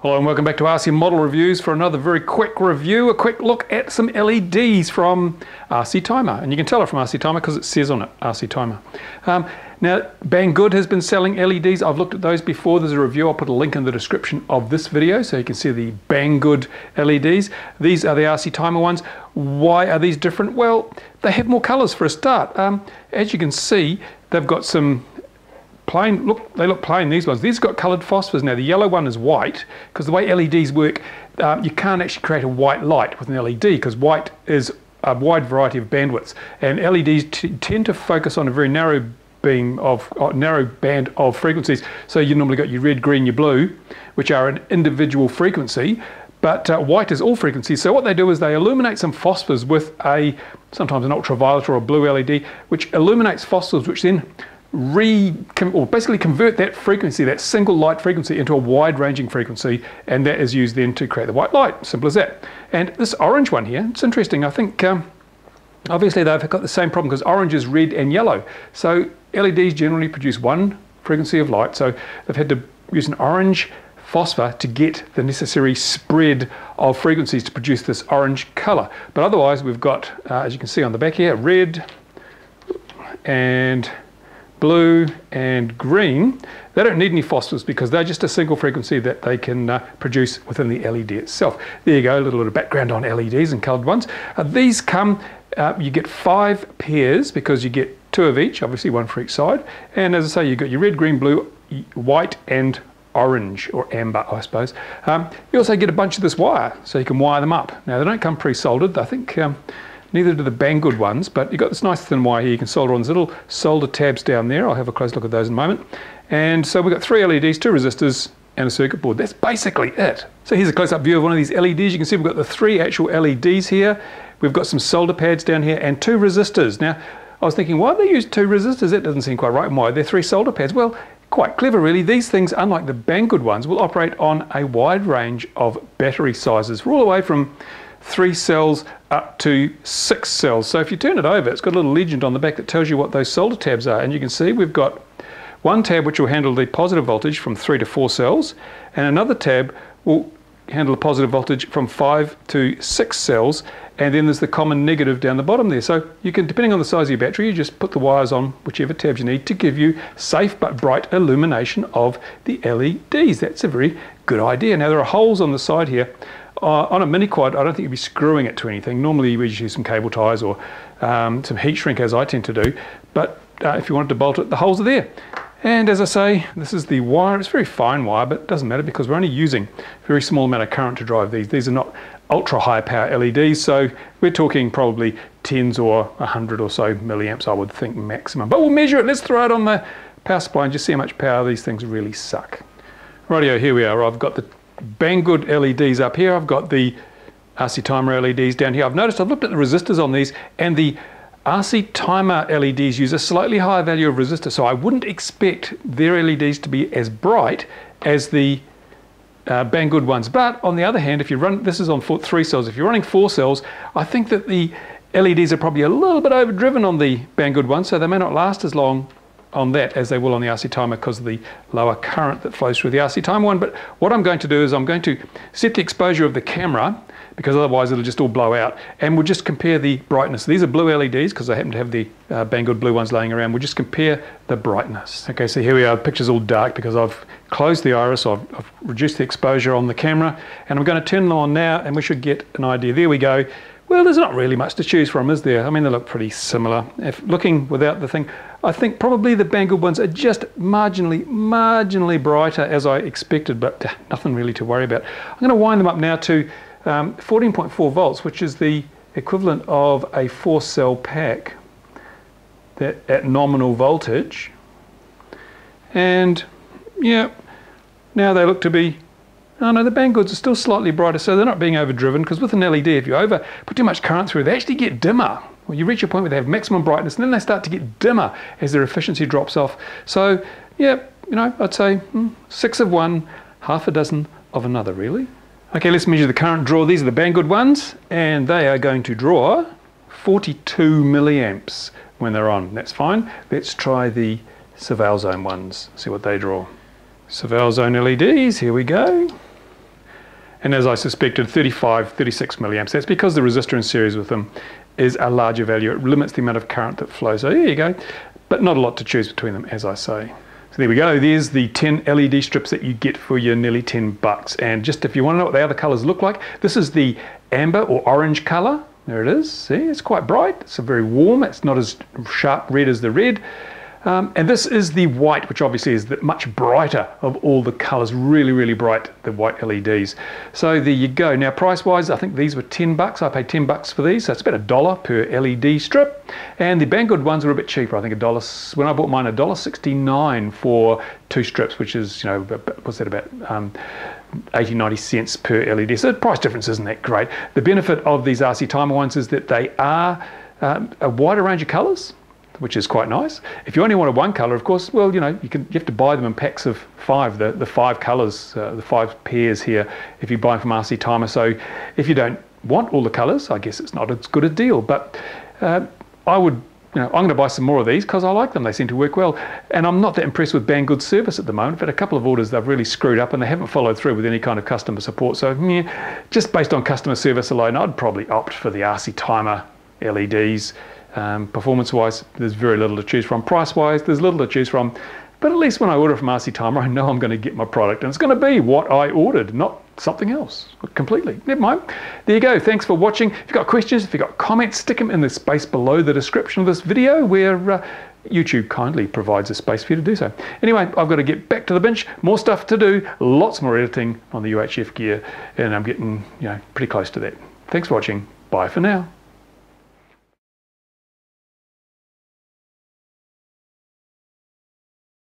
Hello and welcome back to RC Model Reviews for another very quick review, a quick look at some LEDs from RC Timer. And you can tell it from RC Timer because it says on it, RC Timer. Um, now, Banggood has been selling LEDs. I've looked at those before. There's a review. I'll put a link in the description of this video so you can see the Banggood LEDs. These are the RC Timer ones. Why are these different? Well, they have more colors for a start. Um, as you can see, they've got some plain, look, they look plain, these ones. These have got coloured phosphors now. The yellow one is white, because the way LEDs work, um, you can't actually create a white light with an LED, because white is a wide variety of bandwidths. And LEDs tend to focus on a very narrow beam of uh, narrow band of frequencies. So you normally got your red, green, your blue, which are an individual frequency. But uh, white is all frequencies. So what they do is they illuminate some phosphors with a sometimes an ultraviolet or a blue LED, which illuminates phosphors, which then re or basically convert that frequency, that single light frequency, into a wide ranging frequency, and that is used then to create the white light. Simple as that. And this orange one here, it's interesting. I think um, obviously they've got the same problem because orange is red and yellow. So LEDs generally produce one frequency of light. So they've had to use an orange phosphor to get the necessary spread of frequencies to produce this orange color. But otherwise, we've got, uh, as you can see on the back here, red and blue and green, they don't need any phosphors because they're just a single frequency that they can uh, produce within the LED itself. There you go, a little bit of background on LEDs and coloured ones. Uh, these come, uh, you get five pairs because you get two of each, obviously one for each side. And as I say, you've got your red, green, blue, white and orange or amber, I suppose. Um, you also get a bunch of this wire, so you can wire them up. Now, they don't come pre-soldered. I think um, Neither do the Banggood ones, but you've got this nice thin wire here. You can solder on these little solder tabs down there. I'll have a close look at those in a moment. And so we've got three LEDs, two resistors, and a circuit board. That's basically it. So here's a close-up view of one of these LEDs. You can see we've got the three actual LEDs here. We've got some solder pads down here and two resistors. Now, I was thinking, why they use two resistors? That doesn't seem quite right. Why? They're three solder pads. Well, quite clever really. These things, unlike the Banggood ones, will operate on a wide range of battery sizes. We're all the way from three cells up to six cells. So if you turn it over, it's got a little legend on the back that tells you what those solder tabs are. And you can see we've got one tab which will handle the positive voltage from three to four cells, and another tab will handle the positive voltage from five to six cells, and then there's the common negative down the bottom there. So you can, depending on the size of your battery, you just put the wires on whichever tabs you need to give you safe but bright illumination of the LEDs. That's a very good idea. Now there are holes on the side here uh, on a mini quad, I don't think you'd be screwing it to anything. Normally, we just use some cable ties or um, some heat shrink, as I tend to do. But uh, if you wanted to bolt it, the holes are there. And as I say, this is the wire. It's very fine wire, but it doesn't matter because we're only using a very small amount of current to drive these. These are not ultra high power LEDs, so we're talking probably tens or 100 or so milliamps, I would think maximum. But we'll measure it. Let's throw it on the power supply and just see how much power these things really suck. Rightio, here we are. I've got the Banggood LEDs up here. I've got the RC timer LEDs down here. I've noticed I've looked at the resistors on these and the RC timer LEDs use a slightly higher value of resistor, so I wouldn't expect their LEDs to be as bright as the uh, Banggood ones. But on the other hand, if you run, this is on four, three cells, if you're running four cells, I think that the LEDs are probably a little bit overdriven on the Banggood ones, so they may not last as long on that as they will on the RC timer because of the lower current that flows through the RC timer one. But what I'm going to do is I'm going to set the exposure of the camera because otherwise it'll just all blow out. And we'll just compare the brightness. These are blue LEDs because I happen to have the uh, Banggood blue ones laying around. We'll just compare the brightness. Okay, so here we are. The picture's all dark because I've closed the iris. I've, I've reduced the exposure on the camera. And I'm going to turn them on now and we should get an idea. There we go. Well, there's not really much to choose from, is there? I mean, they look pretty similar. If looking without the thing, I think probably the Banggood ones are just marginally, marginally brighter as I expected, but nothing really to worry about. I'm going to wind them up now to 14.4 um, volts, which is the equivalent of a four cell pack that at nominal voltage. And yeah, now they look to be Oh no, the Banggoods are still slightly brighter, so they're not being overdriven, because with an LED, if you over put too much current through, they actually get dimmer. Well, you reach a point where they have maximum brightness, and then they start to get dimmer as their efficiency drops off. So, yeah, you know, I'd say hmm, six of one, half a dozen of another, really. Okay, let's measure the current draw. These are the Banggood ones, and they are going to draw 42 milliamps when they're on. That's fine. Let's try the Zone ones, see what they draw. Zone LEDs, here we go. And as I suspected, 35, 36 milliamps. That's because the resistor in series with them is a larger value. It limits the amount of current that flows. So there you go. But not a lot to choose between them, as I say. So there we go. There's the 10 LED strips that you get for your nearly 10 bucks. And just if you want to know what the other colors look like, this is the amber or orange color. There it is. See, it's quite bright. It's very warm. It's not as sharp red as the red. Um, and this is the white, which obviously is the much brighter of all the colors, really, really bright, the white LEDs. So there you go. Now, price-wise, I think these were 10 bucks. I paid 10 bucks for these, so it's about a dollar per LED strip. And the Banggood ones were a bit cheaper. I think a dollar, when I bought mine, a dollar 69 for two strips, which is, you know, what's that about? Um, 80, 90 cents per LED. So the price difference isn't that great. The benefit of these RC timer ones is that they are um, a wider range of colors which is quite nice. If you only wanted one color, of course, well, you know, you can you have to buy them in packs of five, the, the five colors, uh, the five pairs here, if you buy them from RC Timer. So if you don't want all the colors, I guess it's not as good a deal. But uh, I would, you know, I'm going to buy some more of these because I like them. They seem to work well. And I'm not that impressed with Banggood service at the moment. I've a couple of orders they've really screwed up and they haven't followed through with any kind of customer support. So yeah, just based on customer service alone, I'd probably opt for the RC Timer LEDs. Um, performance wise, there's very little to choose from. Price wise, there's little to choose from. But at least when I order from RC Timer, I know I'm going to get my product and it's going to be what I ordered, not something else completely. Never mind. There you go. Thanks for watching. If you've got questions, if you've got comments, stick them in the space below the description of this video where uh, YouTube kindly provides a space for you to do so. Anyway, I've got to get back to the bench. More stuff to do. Lots more editing on the UHF gear and I'm getting you know pretty close to that. Thanks for watching. Bye for now.